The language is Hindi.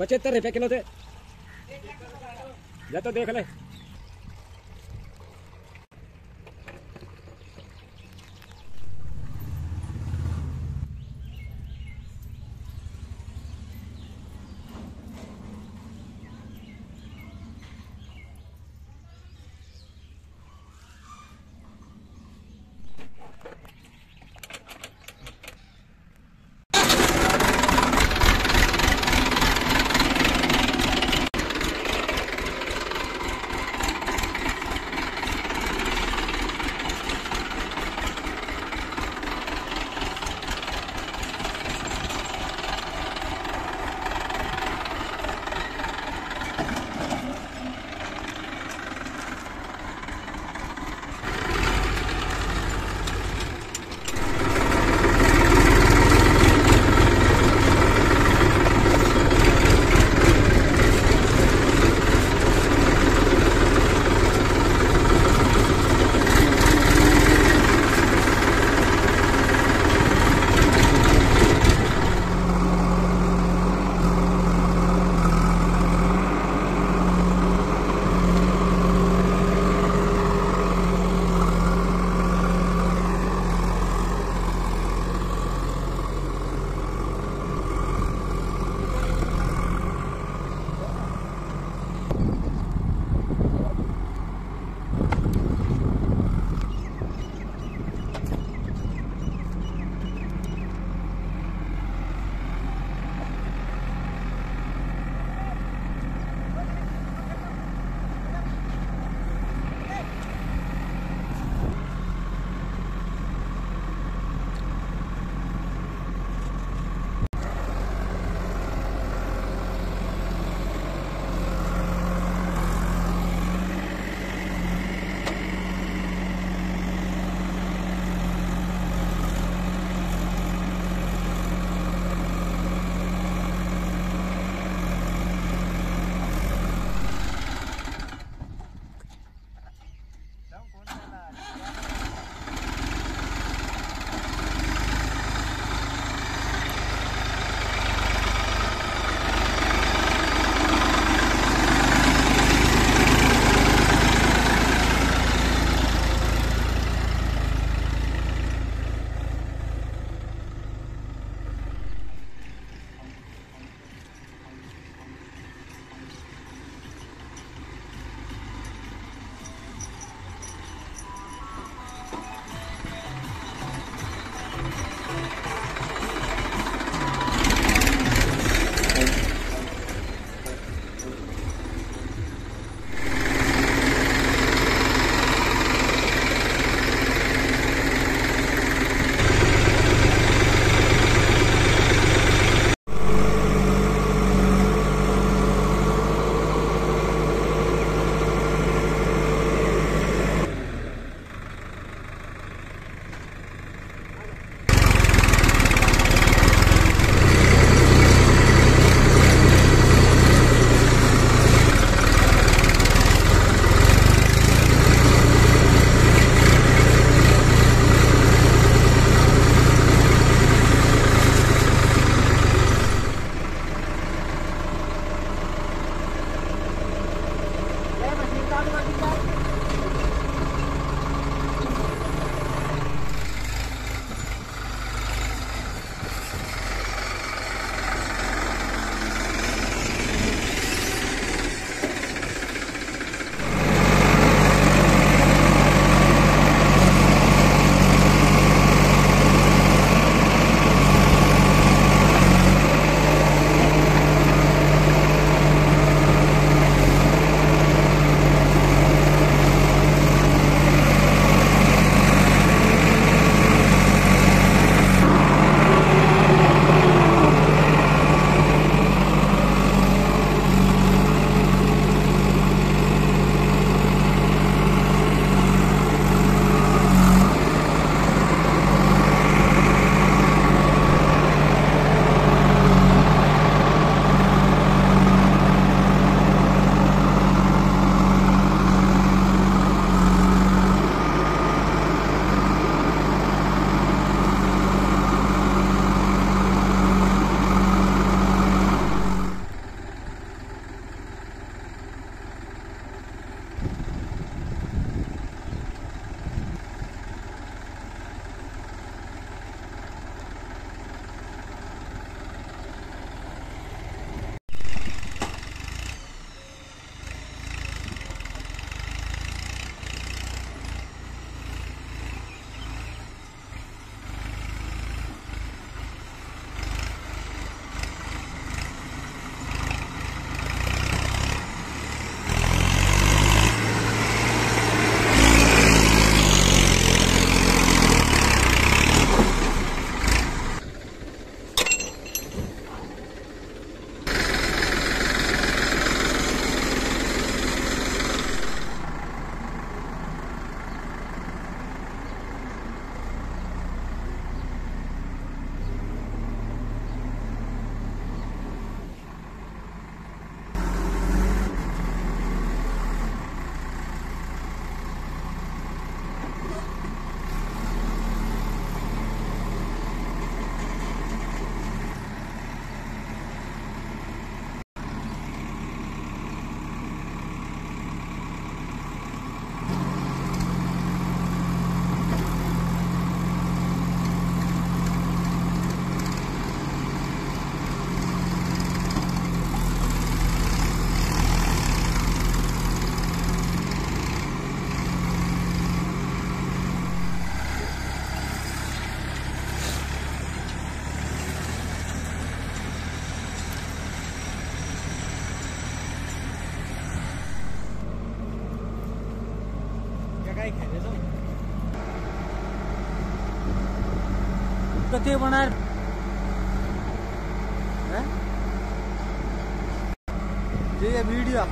पचहत्तर रुपये किलो थे। जा तो देख ले। कधी होणार जे व्हिडिओ